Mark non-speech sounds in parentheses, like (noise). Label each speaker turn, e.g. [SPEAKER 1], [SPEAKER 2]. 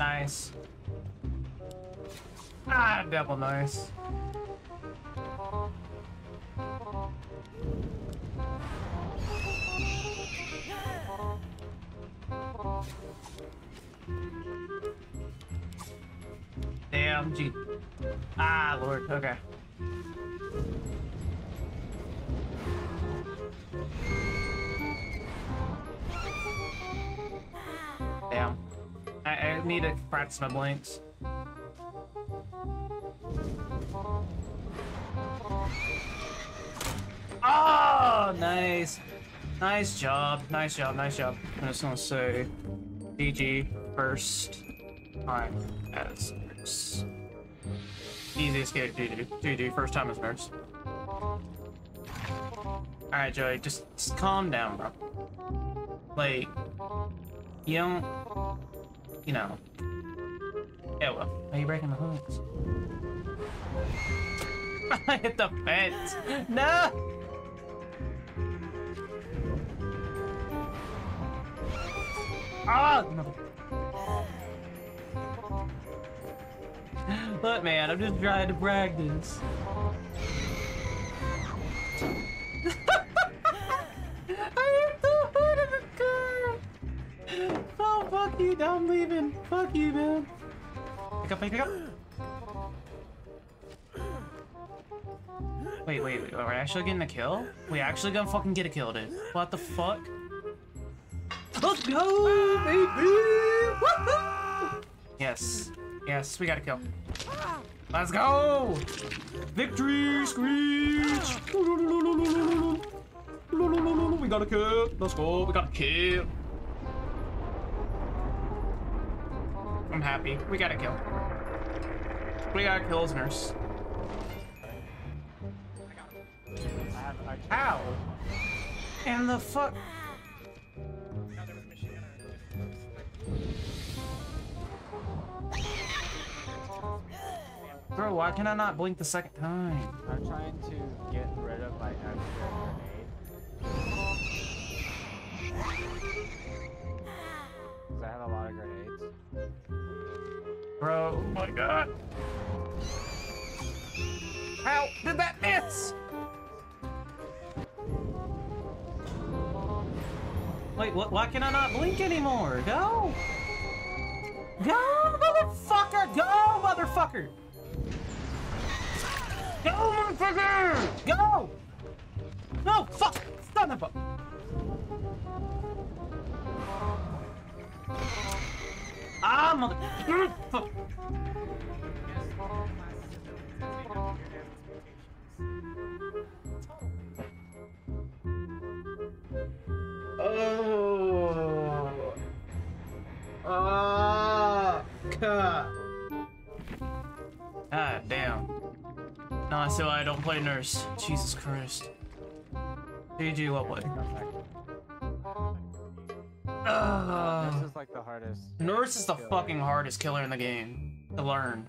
[SPEAKER 1] Nice. Ah, double nice. Damn, G. Ah, Lord, okay. Need to practice my. Oh, nice. Nice job. Nice job. Nice job. I'm just gonna say GG first time as nurse. Easiest game GG. GG first time as nurse. Alright, Joey, just, just calm down, bro. Like, you don't, you know. Yeah, well, are you breaking the hooks? (laughs) I hit the fence. No! Ah! No. Look, man, I'm just trying to practice. Oh, fuck you, I'm leaving. Fuck you, man. Pick up, pick up. Wait, wait, wait, are we actually getting a kill? We actually gonna fucking get a kill, dude. What the fuck? Let's go, baby! Yes, yes, we got a kill. Let's go! Victory screech! We got a kill. Let's go. We got a kill. I'm happy. We got a kill. We got kills, nurse. Ow! And the fuck? Bro, why can I not blink the second time?
[SPEAKER 2] I'm trying to
[SPEAKER 1] Bro, oh my god. How did that miss? Wait, what? Why can I not blink anymore? Go! Go, motherfucker! Go, motherfucker! Go, motherfucker! Go! No, fuck! Son of a... Ah, mother... Oh. Ah. God. God damn. No, I see why I don't play nurse. Jesus Christ. GG, what way?
[SPEAKER 2] This is like the hardest.
[SPEAKER 1] Nurse is the fucking hardest killer in the game to learn.